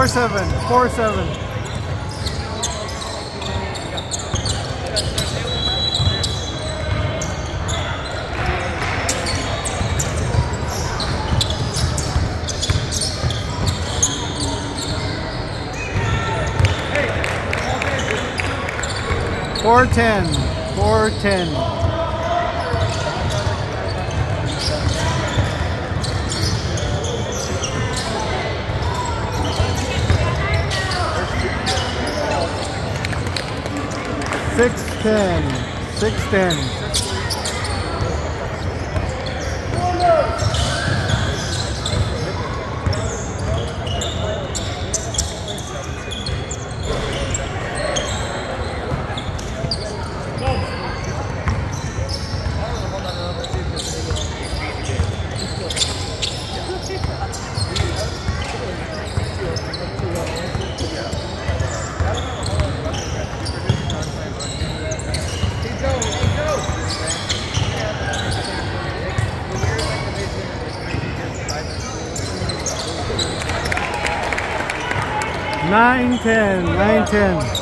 Four seven, four seven. Four ten, four ten. Six ten, 10, 9, 10.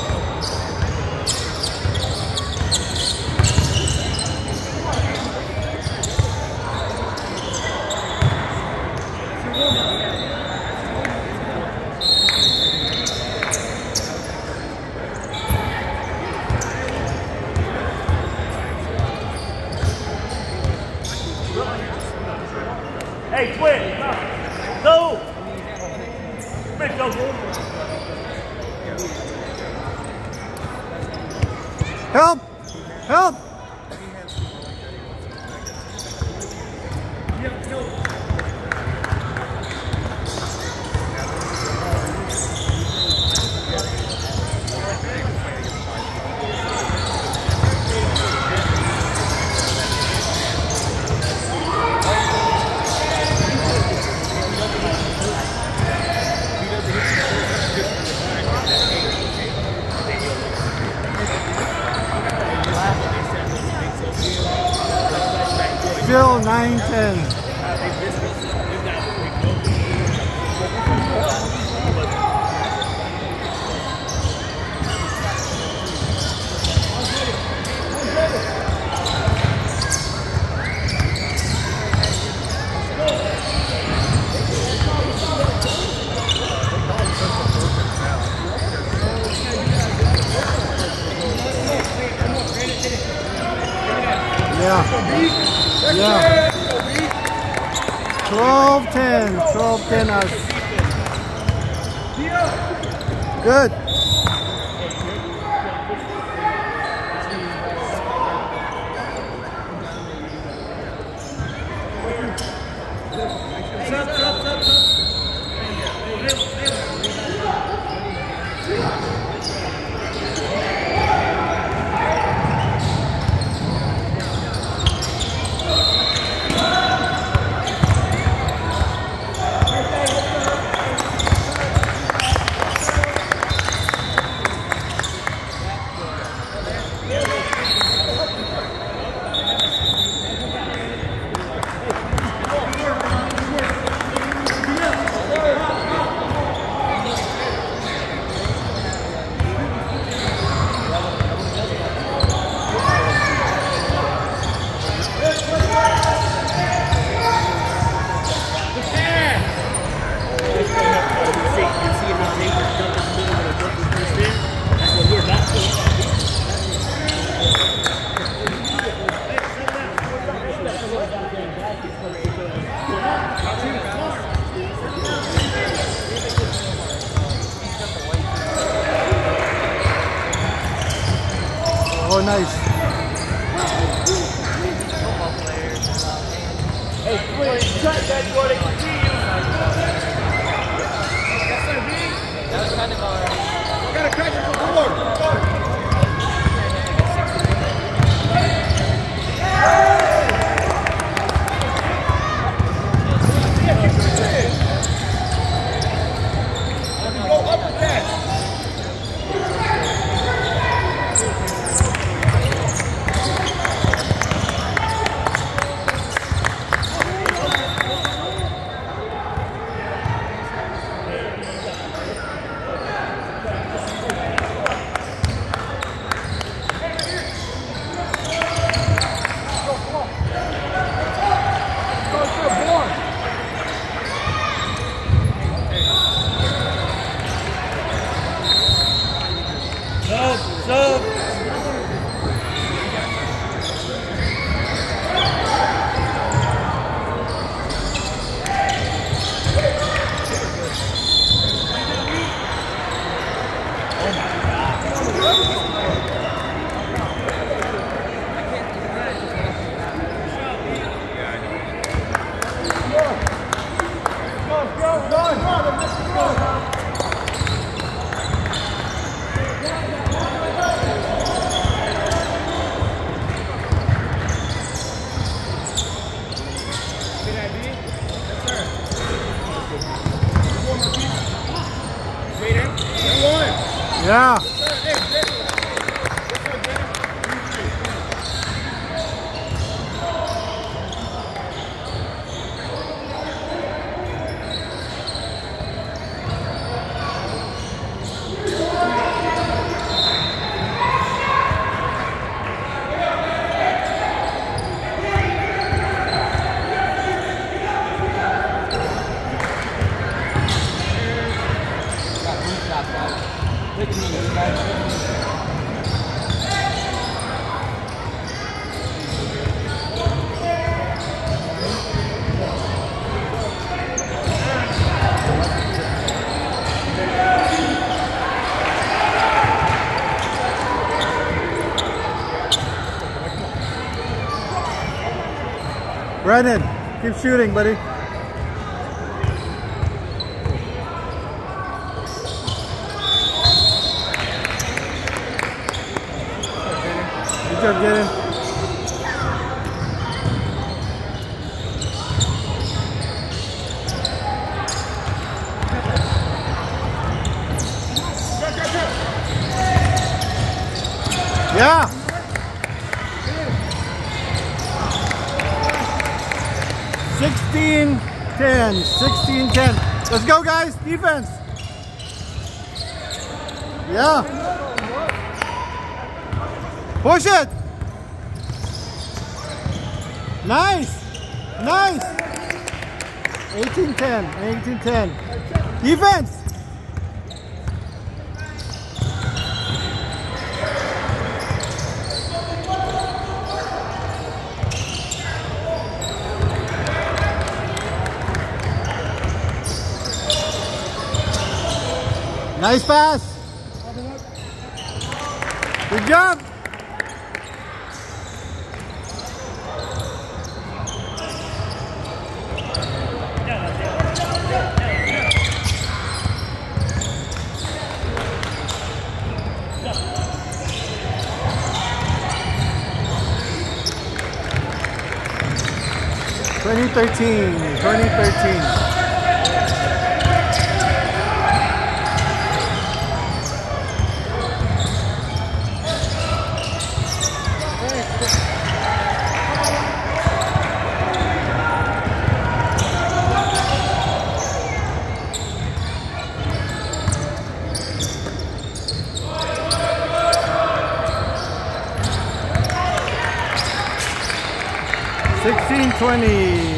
12 10. 12 10 us. Good. Hey, twin, shut that door, they can see you! Gotta crack it for four. Yeah. Keep shooting, buddy. Good job, Jaden. Yeah. Sixteen, ten. Sixteen, ten. Let's go, guys. Defense. Yeah. Push it. Nice. Nice. 18, 10. 18, 10. Defense. Nice pass. Good job. Twenty thirteen, twenty thirteen. 20.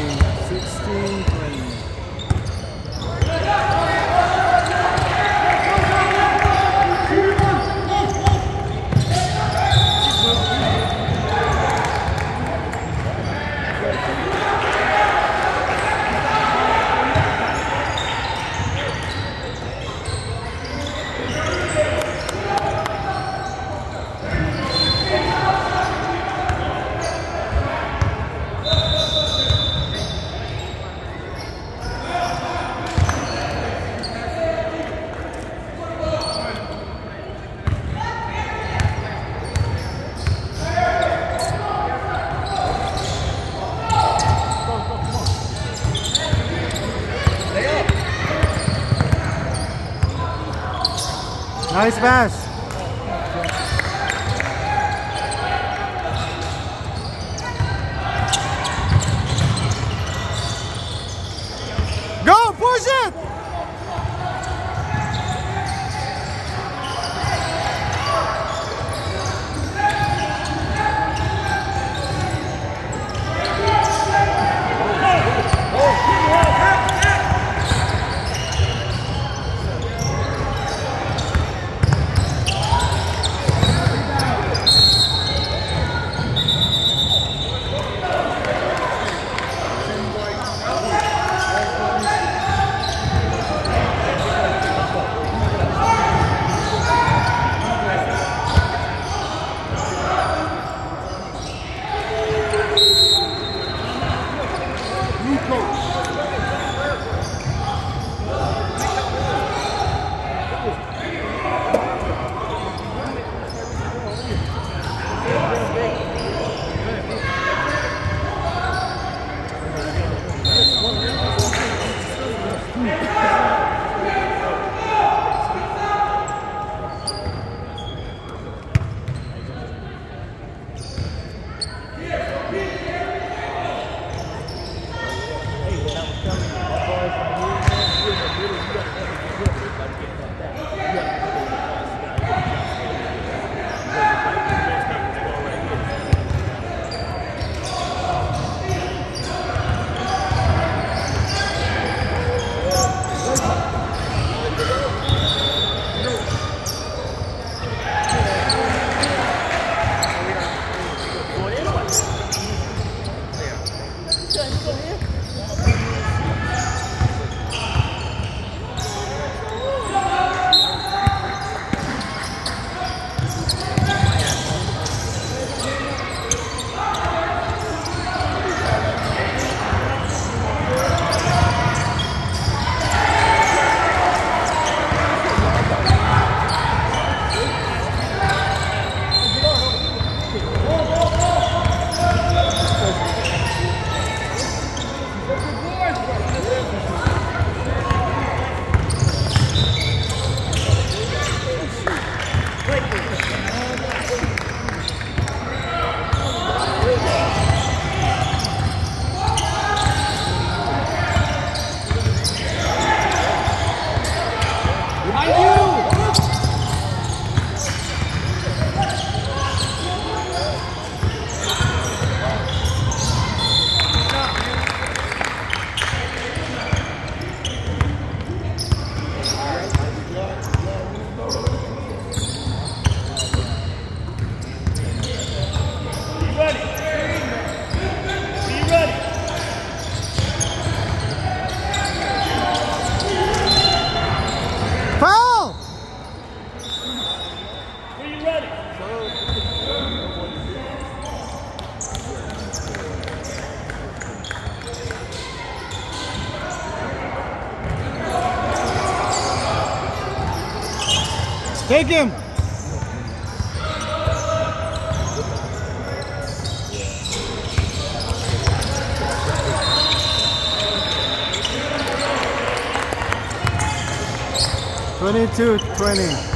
him. Twenty-two, twenty.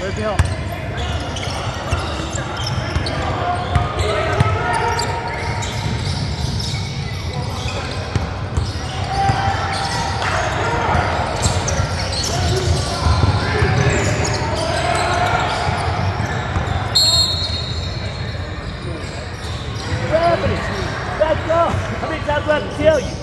Where's the help? Back up! How you?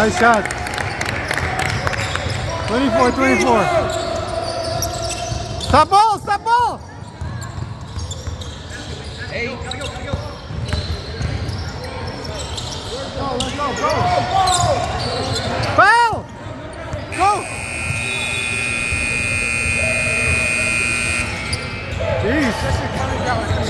Nice shot. 24, 24. Stop ball, stop ball. Hey, gotta go, gotta go. Go, let's go, go. Foul! Go! Jeez.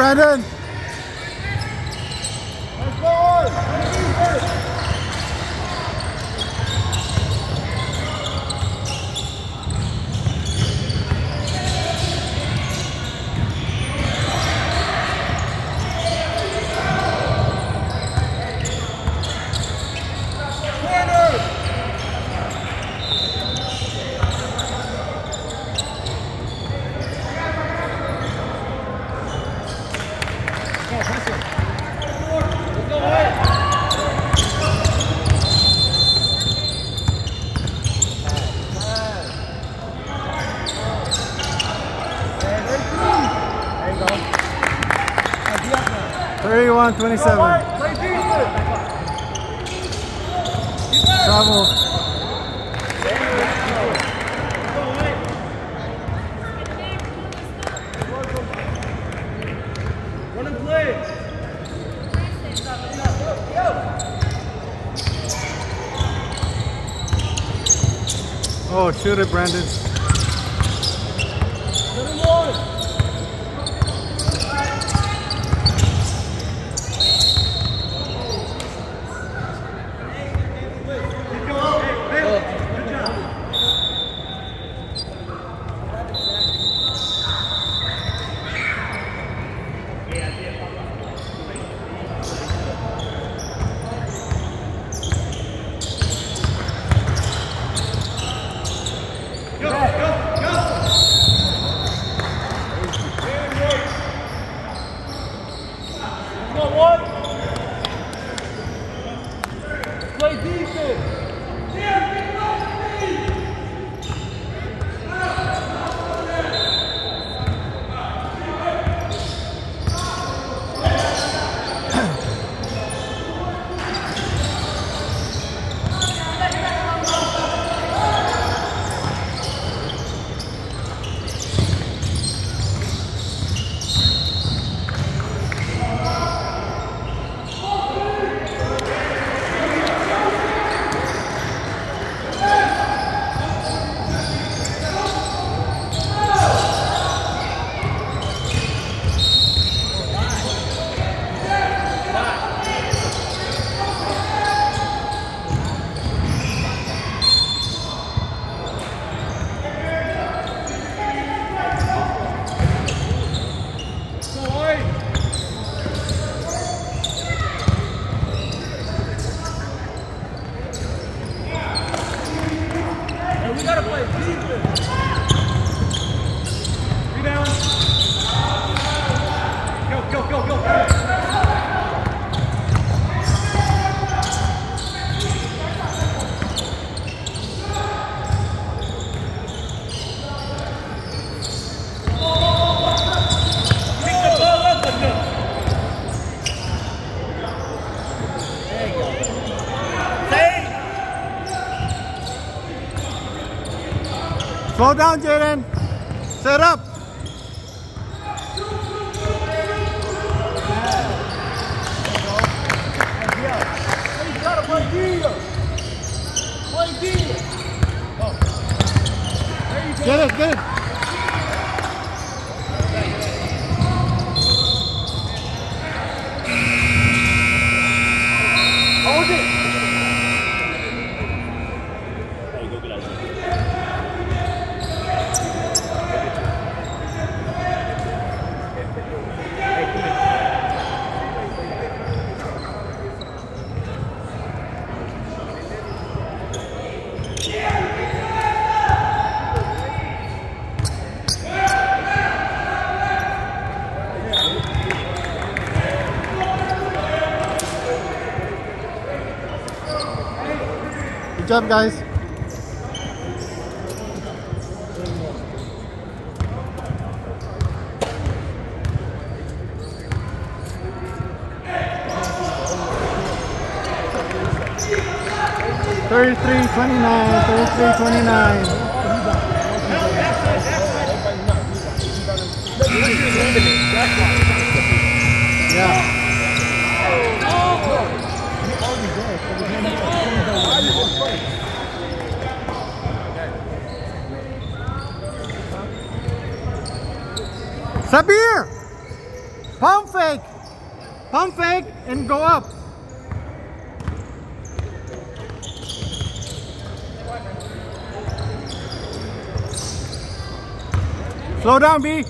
Brandon. Thirty-one, twenty-seven. Travel. Oh, shoot it, Brandon. Down, Jaden. Set up. job, guys. Thirty-three twenty-nine. Thirty-three twenty-nine. Yeah. Sabir! Pump fake! Pump fake and go up. Slow down, B.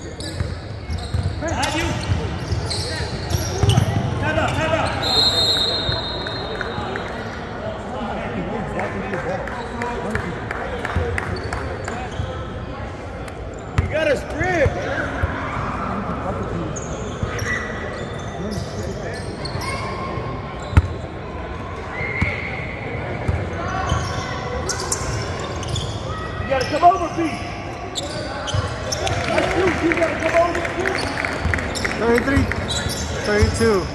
too.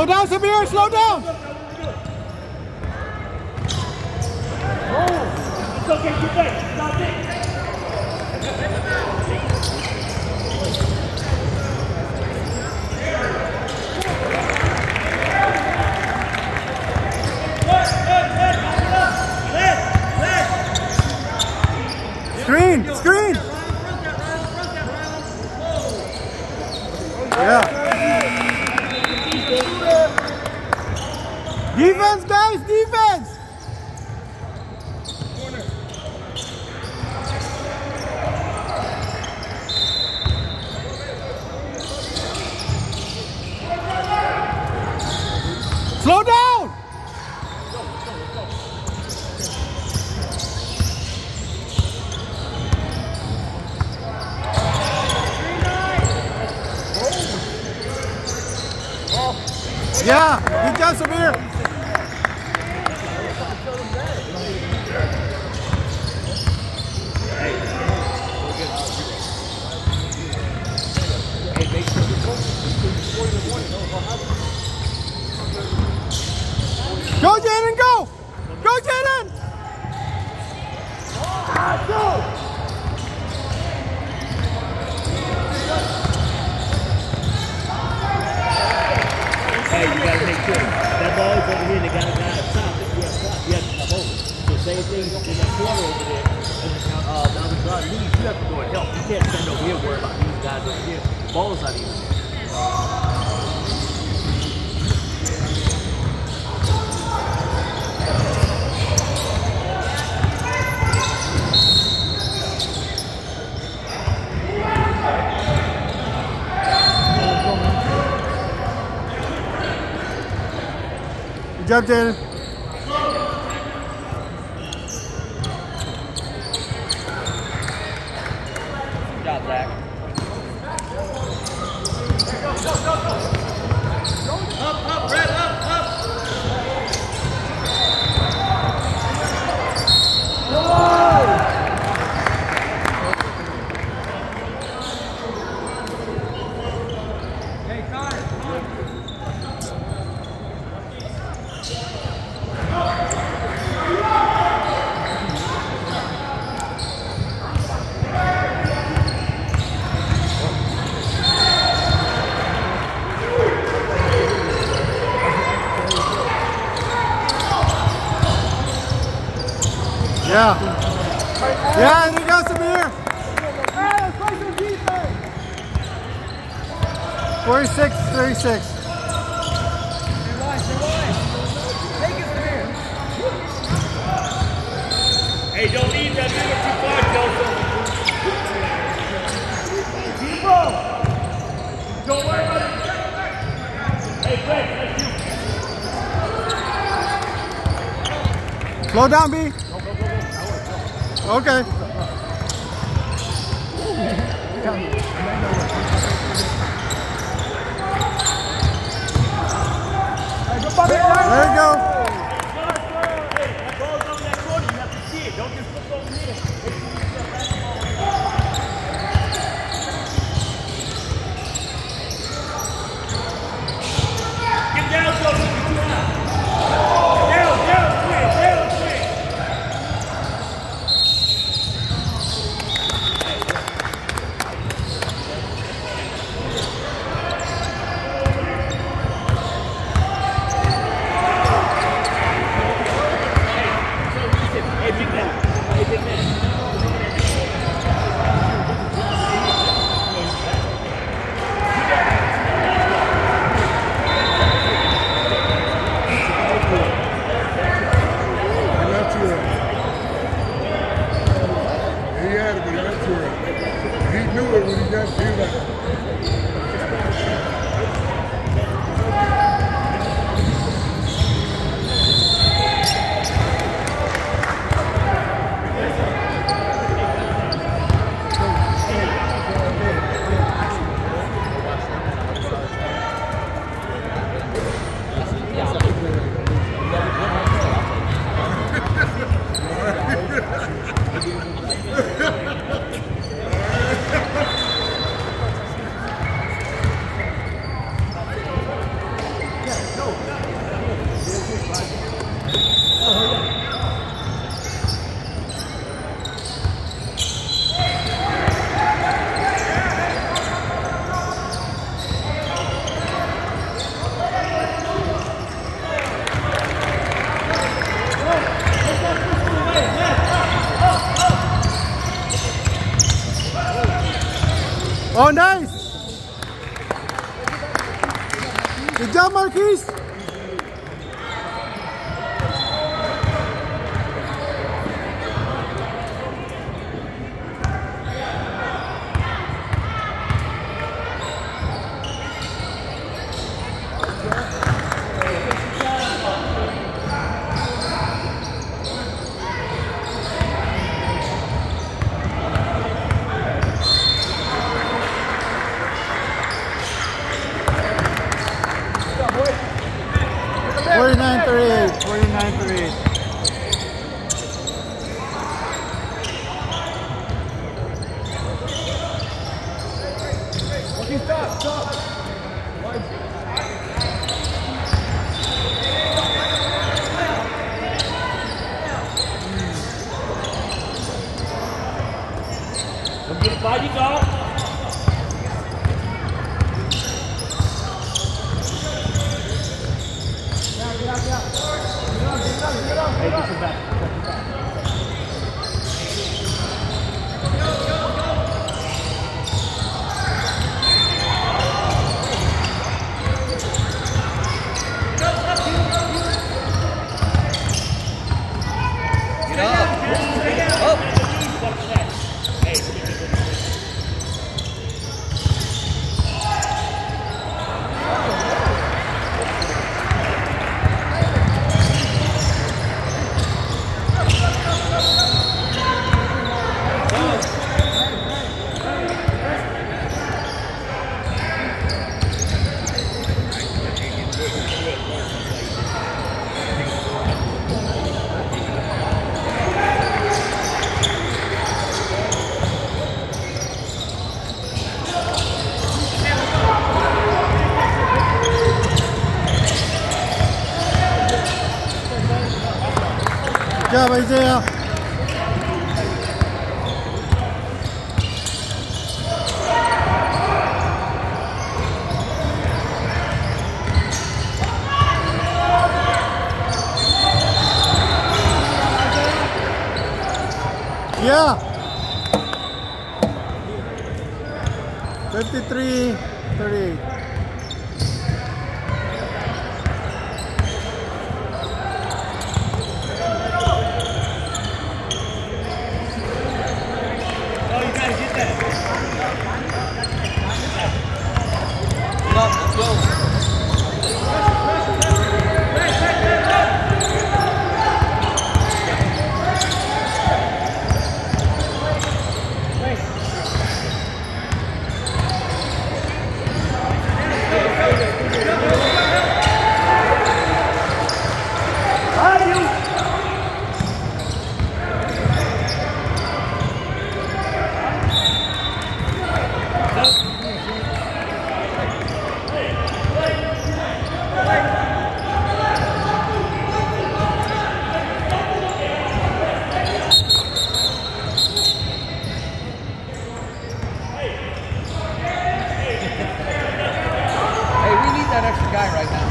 Slow down, Samir, slow down! Jaden. Good job, Zach. Hey, Connor. Yeah. Yeah, there goes Samir. Hey, let's play some defense. 46, 36. Hey, watch, hey, watch. Take it from here. Hey, don't leave that nigga too far, Joseph. Don't worry about it. Hey, Greg, that's you. Slow down, B. get it, body go. Hey, get your back. Get your back. Good job, Isaiah. Yeah. 53, 38. Oh, you gotta get that. Get up, let's go. Hey, we need that extra guy right now.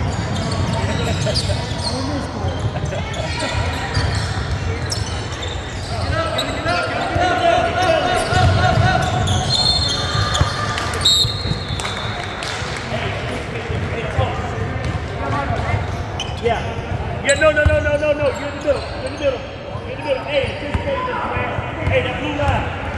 Yeah. No, no, no, no, no, no. You're in the middle. You're in the middle. You're in the middle. Hey, anticipate this, man. Hey, that blue line.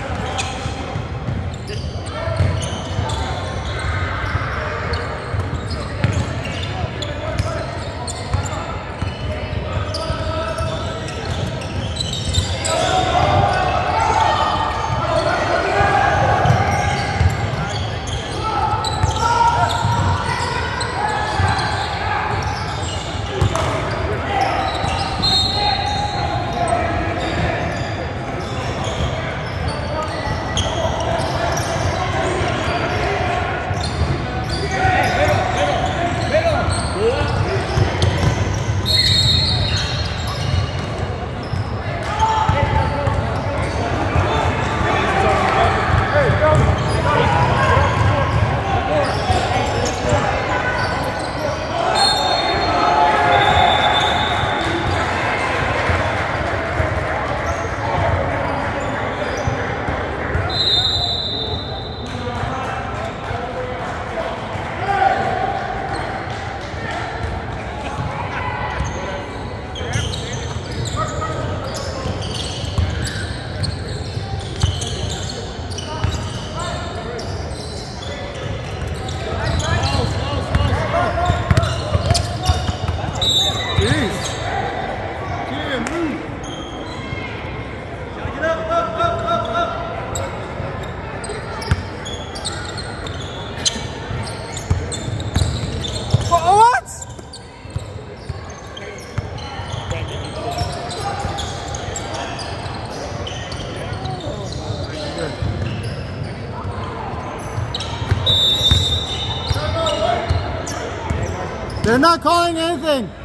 They're not calling anything.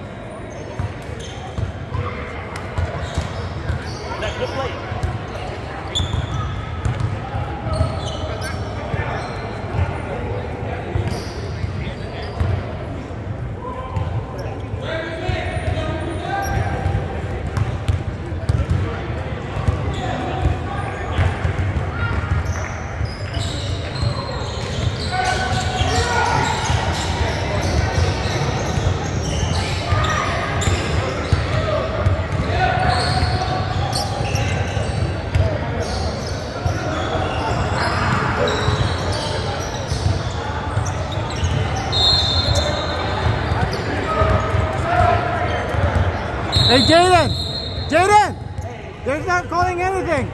Hey, Jaden! Jaden! They're not calling anything.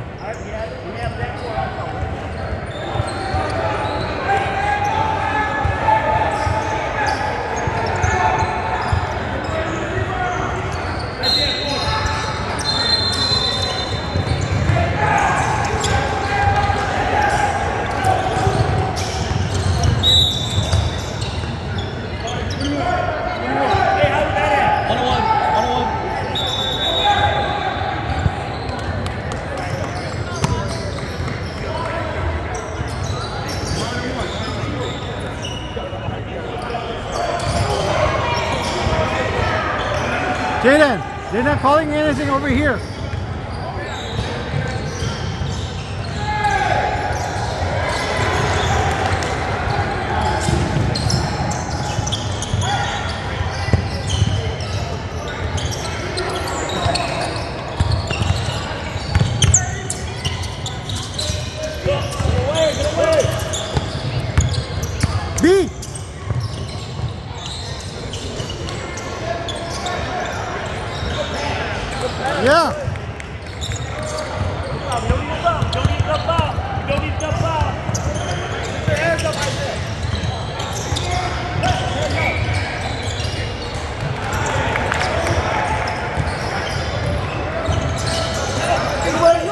Hey, how's that at? One on one. One on one. Jaden, they're not calling anything over here. Where